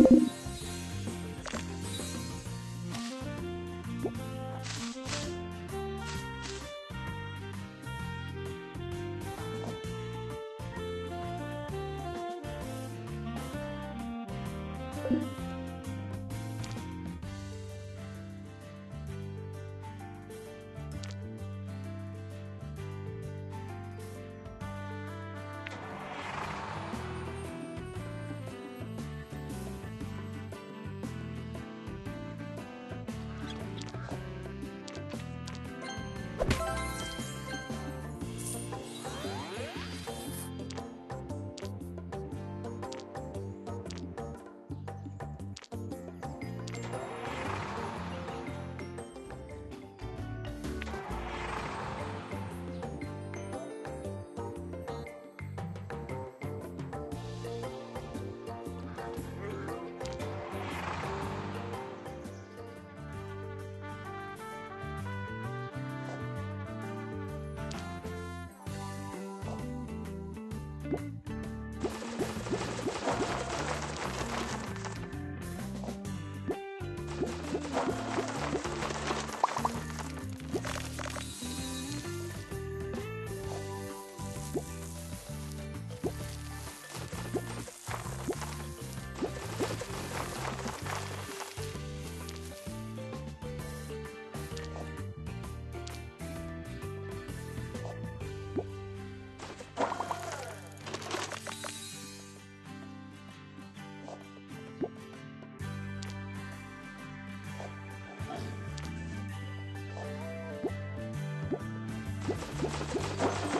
Thank mm -hmm. you. ハハハハ!